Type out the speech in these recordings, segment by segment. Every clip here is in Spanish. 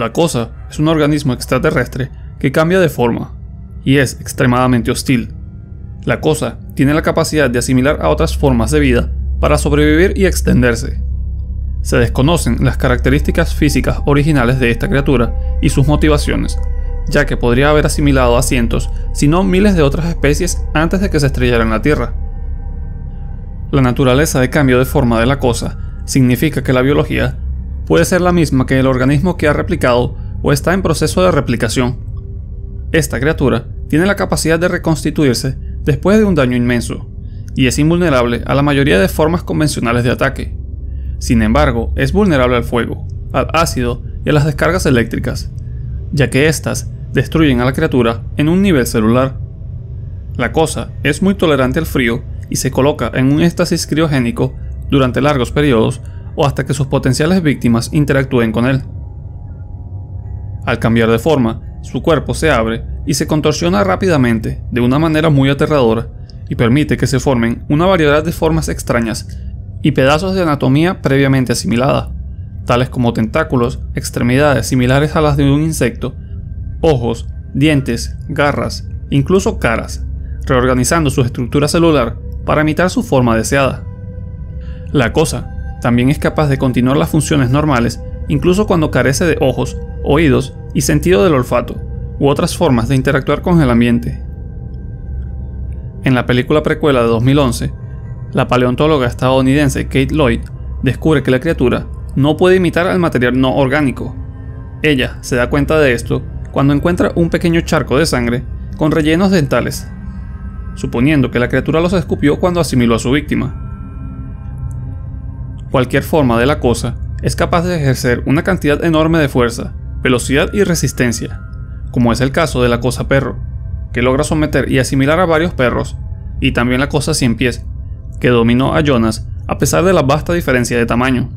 La cosa es un organismo extraterrestre que cambia de forma y es extremadamente hostil. La cosa tiene la capacidad de asimilar a otras formas de vida para sobrevivir y extenderse. Se desconocen las características físicas originales de esta criatura y sus motivaciones, ya que podría haber asimilado a cientos, si no miles de otras especies antes de que se estrellara en la Tierra. La naturaleza de cambio de forma de la cosa significa que la biología puede ser la misma que el organismo que ha replicado o está en proceso de replicación. Esta criatura tiene la capacidad de reconstituirse después de un daño inmenso, y es invulnerable a la mayoría de formas convencionales de ataque. Sin embargo, es vulnerable al fuego, al ácido y a las descargas eléctricas, ya que éstas destruyen a la criatura en un nivel celular. La cosa es muy tolerante al frío y se coloca en un éxtasis criogénico durante largos periodos o hasta que sus potenciales víctimas interactúen con él. Al cambiar de forma, su cuerpo se abre y se contorsiona rápidamente de una manera muy aterradora y permite que se formen una variedad de formas extrañas y pedazos de anatomía previamente asimilada, tales como tentáculos, extremidades similares a las de un insecto, ojos, dientes, garras, incluso caras, reorganizando su estructura celular para imitar su forma deseada. La cosa también es capaz de continuar las funciones normales incluso cuando carece de ojos, oídos y sentido del olfato, u otras formas de interactuar con el ambiente. En la película precuela de 2011, la paleontóloga estadounidense Kate Lloyd descubre que la criatura no puede imitar al material no orgánico. Ella se da cuenta de esto cuando encuentra un pequeño charco de sangre con rellenos dentales, suponiendo que la criatura los escupió cuando asimiló a su víctima. Cualquier forma de la cosa es capaz de ejercer una cantidad enorme de fuerza, velocidad y resistencia, como es el caso de la cosa perro, que logra someter y asimilar a varios perros, y también la cosa cien pies, que dominó a Jonas a pesar de la vasta diferencia de tamaño.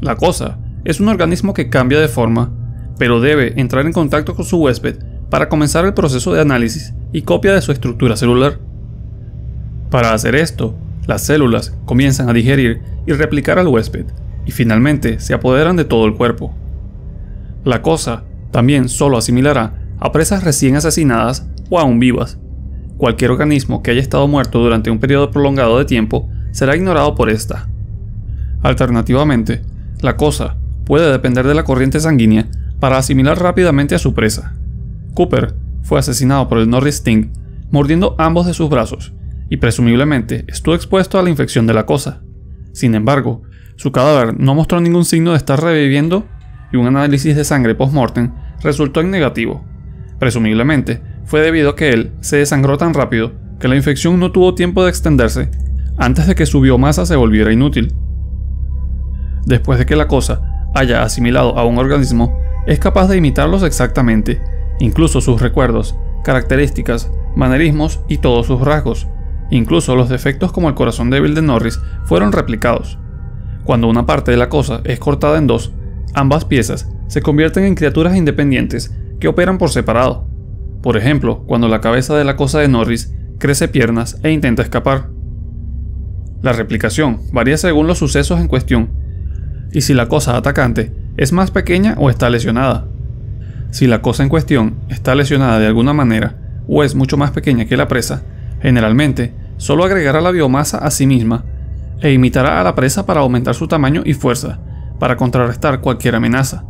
La cosa es un organismo que cambia de forma, pero debe entrar en contacto con su huésped para comenzar el proceso de análisis y copia de su estructura celular. Para hacer esto, las células comienzan a digerir y replicar al huésped, y finalmente se apoderan de todo el cuerpo. La cosa también solo asimilará a presas recién asesinadas o aún vivas. Cualquier organismo que haya estado muerto durante un periodo prolongado de tiempo será ignorado por esta. Alternativamente, la cosa puede depender de la corriente sanguínea para asimilar rápidamente a su presa. Cooper fue asesinado por el Norris Sting mordiendo ambos de sus brazos y presumiblemente estuvo expuesto a la infección de la cosa. Sin embargo, su cadáver no mostró ningún signo de estar reviviendo y un análisis de sangre post-mortem resultó en negativo. Presumiblemente, fue debido a que él se desangró tan rápido que la infección no tuvo tiempo de extenderse antes de que su biomasa se volviera inútil. Después de que la cosa haya asimilado a un organismo, es capaz de imitarlos exactamente, incluso sus recuerdos, características, manerismos y todos sus rasgos, Incluso los defectos como el corazón débil de Norris fueron replicados. Cuando una parte de la cosa es cortada en dos, ambas piezas se convierten en criaturas independientes que operan por separado. Por ejemplo, cuando la cabeza de la cosa de Norris crece piernas e intenta escapar. La replicación varía según los sucesos en cuestión y si la cosa atacante es más pequeña o está lesionada. Si la cosa en cuestión está lesionada de alguna manera o es mucho más pequeña que la presa, generalmente solo agregará la biomasa a sí misma e imitará a la presa para aumentar su tamaño y fuerza, para contrarrestar cualquier amenaza.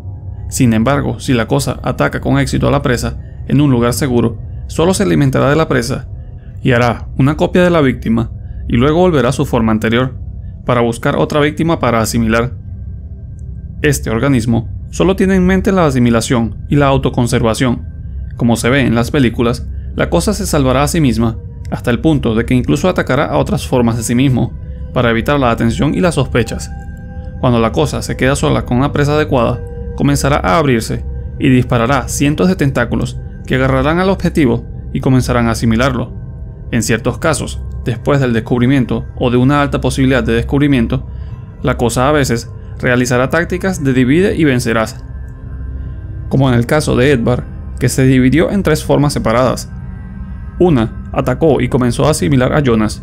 Sin embargo, si la cosa ataca con éxito a la presa en un lugar seguro, solo se alimentará de la presa y hará una copia de la víctima y luego volverá a su forma anterior, para buscar otra víctima para asimilar. Este organismo solo tiene en mente la asimilación y la autoconservación. Como se ve en las películas, la cosa se salvará a sí misma hasta el punto de que incluso atacará a otras formas de sí mismo, para evitar la atención y las sospechas. Cuando la cosa se queda sola con una presa adecuada, comenzará a abrirse y disparará cientos de tentáculos que agarrarán al objetivo y comenzarán a asimilarlo. En ciertos casos, después del descubrimiento o de una alta posibilidad de descubrimiento, la cosa a veces realizará tácticas de divide y vencerás. Como en el caso de Edvard, que se dividió en tres formas separadas. Una atacó y comenzó a asimilar a Jonas.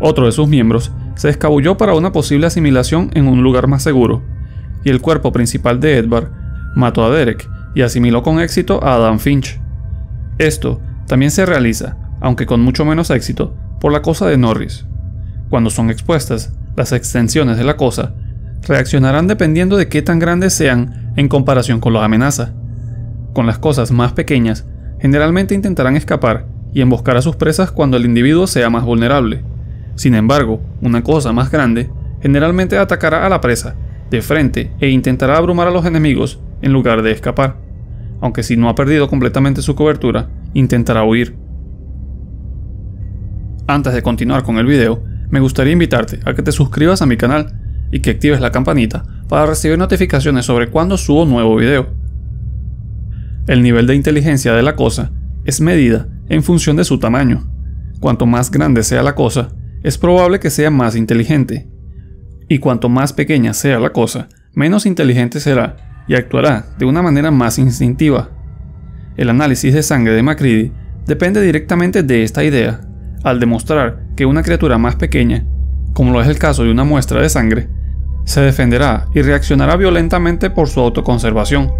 Otro de sus miembros se escabulló para una posible asimilación en un lugar más seguro, y el cuerpo principal de Edvard mató a Derek y asimiló con éxito a Adam Finch. Esto también se realiza, aunque con mucho menos éxito, por la cosa de Norris. Cuando son expuestas, las extensiones de la cosa reaccionarán dependiendo de qué tan grandes sean en comparación con la amenaza. Con las cosas más pequeñas, generalmente intentarán escapar y emboscar a sus presas cuando el individuo sea más vulnerable. Sin embargo, una cosa más grande generalmente atacará a la presa de frente e intentará abrumar a los enemigos en lugar de escapar, aunque si no ha perdido completamente su cobertura, intentará huir. Antes de continuar con el video, me gustaría invitarte a que te suscribas a mi canal y que actives la campanita para recibir notificaciones sobre cuando subo nuevo video. El nivel de inteligencia de la cosa es medida en función de su tamaño. Cuanto más grande sea la cosa, es probable que sea más inteligente. Y cuanto más pequeña sea la cosa, menos inteligente será y actuará de una manera más instintiva. El análisis de sangre de Macready depende directamente de esta idea, al demostrar que una criatura más pequeña, como lo es el caso de una muestra de sangre, se defenderá y reaccionará violentamente por su autoconservación,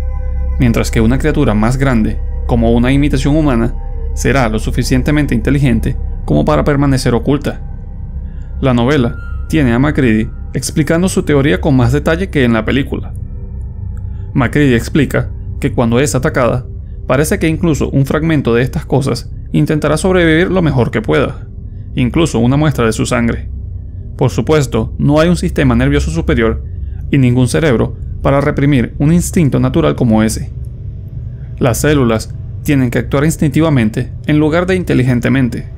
mientras que una criatura más grande, como una imitación humana, será lo suficientemente inteligente como para permanecer oculta. La novela tiene a Macready explicando su teoría con más detalle que en la película. Macready explica que cuando es atacada, parece que incluso un fragmento de estas cosas intentará sobrevivir lo mejor que pueda, incluso una muestra de su sangre. Por supuesto, no hay un sistema nervioso superior y ningún cerebro para reprimir un instinto natural como ese. Las células tienen que actuar instintivamente en lugar de inteligentemente,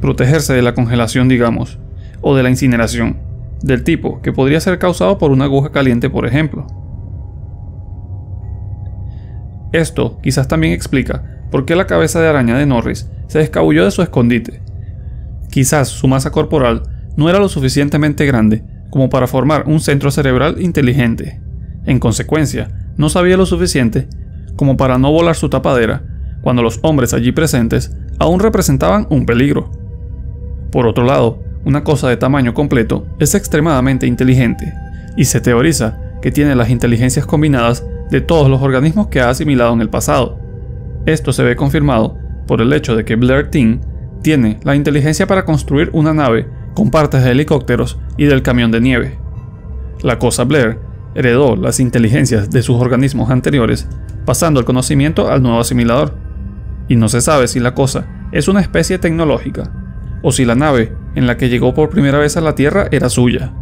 protegerse de la congelación, digamos, o de la incineración, del tipo que podría ser causado por una aguja caliente, por ejemplo. Esto quizás también explica por qué la cabeza de araña de Norris se escabulló de su escondite. Quizás su masa corporal no era lo suficientemente grande como para formar un centro cerebral inteligente. En consecuencia, no sabía lo suficiente como para no volar su tapadera cuando los hombres allí presentes aún representaban un peligro. Por otro lado, una cosa de tamaño completo es extremadamente inteligente, y se teoriza que tiene las inteligencias combinadas de todos los organismos que ha asimilado en el pasado. Esto se ve confirmado por el hecho de que Blair Ting tiene la inteligencia para construir una nave con partes de helicópteros y del camión de nieve. La cosa Blair heredó las inteligencias de sus organismos anteriores, pasando el conocimiento al nuevo asimilador. Y no se sabe si la cosa es una especie tecnológica, o si la nave en la que llegó por primera vez a la Tierra era suya.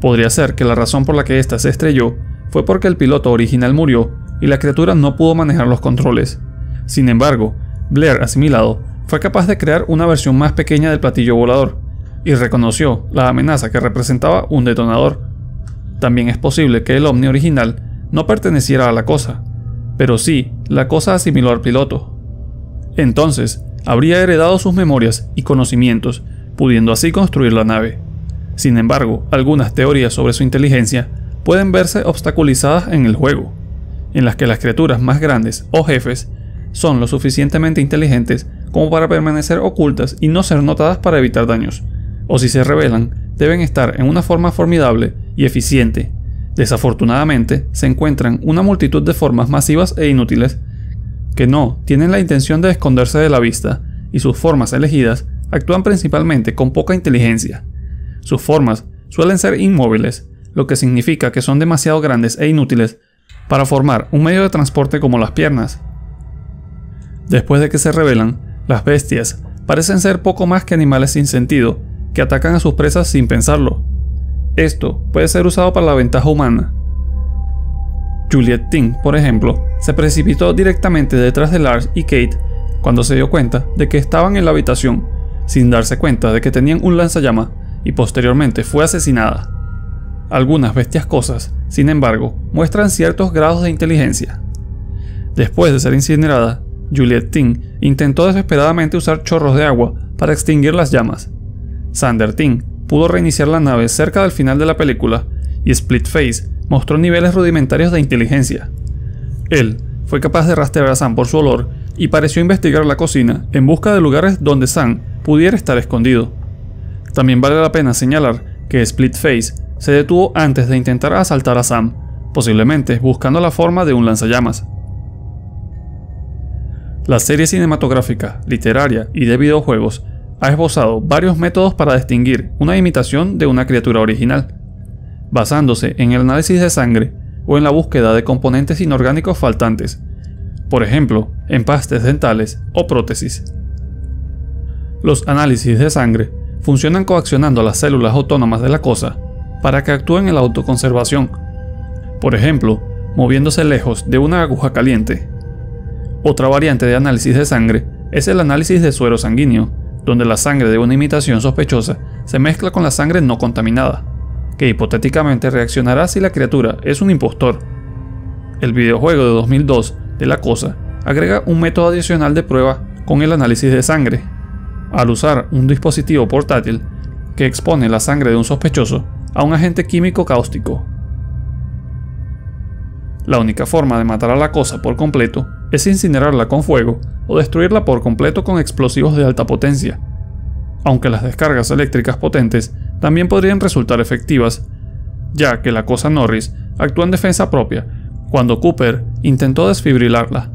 Podría ser que la razón por la que ésta se estrelló fue porque el piloto original murió y la criatura no pudo manejar los controles. Sin embargo, Blair asimilado fue capaz de crear una versión más pequeña del platillo volador, y reconoció la amenaza que representaba un detonador. También es posible que el ovni original no perteneciera a la cosa, pero sí la cosa asimiló al piloto. Entonces, habría heredado sus memorias y conocimientos, pudiendo así construir la nave. Sin embargo, algunas teorías sobre su inteligencia pueden verse obstaculizadas en el juego, en las que las criaturas más grandes o jefes son lo suficientemente inteligentes como para permanecer ocultas y no ser notadas para evitar daños, o si se revelan, deben estar en una forma formidable y eficiente. Desafortunadamente, se encuentran una multitud de formas masivas e inútiles que no tienen la intención de esconderse de la vista, y sus formas elegidas actúan principalmente con poca inteligencia. Sus formas suelen ser inmóviles, lo que significa que son demasiado grandes e inútiles para formar un medio de transporte como las piernas. Después de que se revelan, las bestias parecen ser poco más que animales sin sentido que atacan a sus presas sin pensarlo. Esto puede ser usado para la ventaja humana. Juliet Ting, por ejemplo, se precipitó directamente detrás de Lars y Kate cuando se dio cuenta de que estaban en la habitación, sin darse cuenta de que tenían un lanzallama y posteriormente fue asesinada. Algunas bestias cosas, sin embargo, muestran ciertos grados de inteligencia. Después de ser incinerada, Juliet Ting intentó desesperadamente usar chorros de agua para extinguir las llamas, Sander Ting pudo reiniciar la nave cerca del final de la película y Split Face mostró niveles rudimentarios de inteligencia. Él fue capaz de rastrear a Sam por su olor y pareció investigar la cocina en busca de lugares donde Sam pudiera estar escondido. También vale la pena señalar que Split Face se detuvo antes de intentar asaltar a Sam, posiblemente buscando la forma de un lanzallamas. La serie cinematográfica, literaria y de videojuegos ha esbozado varios métodos para distinguir una imitación de una criatura original, basándose en el análisis de sangre o en la búsqueda de componentes inorgánicos faltantes, por ejemplo, empastes dentales o prótesis. Los análisis de sangre funcionan coaccionando las células autónomas de la cosa para que actúen en la autoconservación, por ejemplo, moviéndose lejos de una aguja caliente. Otra variante de análisis de sangre es el análisis de suero sanguíneo, donde la sangre de una imitación sospechosa se mezcla con la sangre no contaminada, que hipotéticamente reaccionará si la criatura es un impostor. El videojuego de 2002 de la cosa agrega un método adicional de prueba con el análisis de sangre. Al usar un dispositivo portátil que expone la sangre de un sospechoso a un agente químico cáustico. La única forma de matar a la cosa por completo es incinerarla con fuego o destruirla por completo con explosivos de alta potencia. Aunque las descargas eléctricas potentes también podrían resultar efectivas, ya que la cosa Norris actuó en defensa propia cuando Cooper intentó desfibrilarla.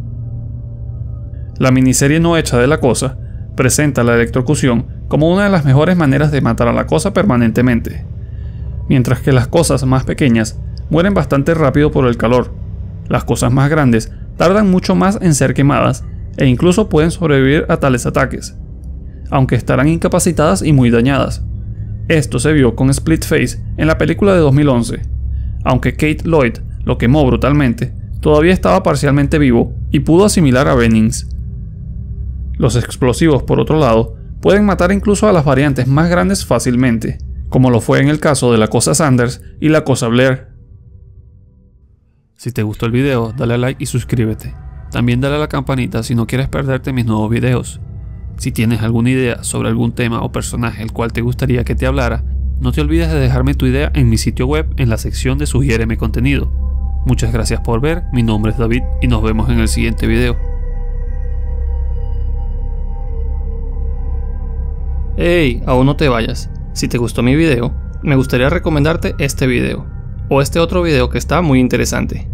La miniserie no hecha de la cosa presenta la electrocución como una de las mejores maneras de matar a la cosa permanentemente, mientras que las cosas más pequeñas mueren bastante rápido por el calor. Las cosas más grandes tardan mucho más en ser quemadas e incluso pueden sobrevivir a tales ataques, aunque estarán incapacitadas y muy dañadas. Esto se vio con Split Face en la película de 2011, aunque Kate Lloyd lo quemó brutalmente, todavía estaba parcialmente vivo y pudo asimilar a Bennings. Los explosivos, por otro lado, pueden matar incluso a las variantes más grandes fácilmente, como lo fue en el caso de la cosa Sanders y la cosa Blair. Si te gustó el video, dale a like y suscríbete. También dale a la campanita si no quieres perderte mis nuevos videos. Si tienes alguna idea sobre algún tema o personaje el cual te gustaría que te hablara, no te olvides de dejarme tu idea en mi sitio web en la sección de Sugiéreme contenido. Muchas gracias por ver, mi nombre es David y nos vemos en el siguiente video. Hey, aún no te vayas. Si te gustó mi video, me gustaría recomendarte este video, o este otro video que está muy interesante.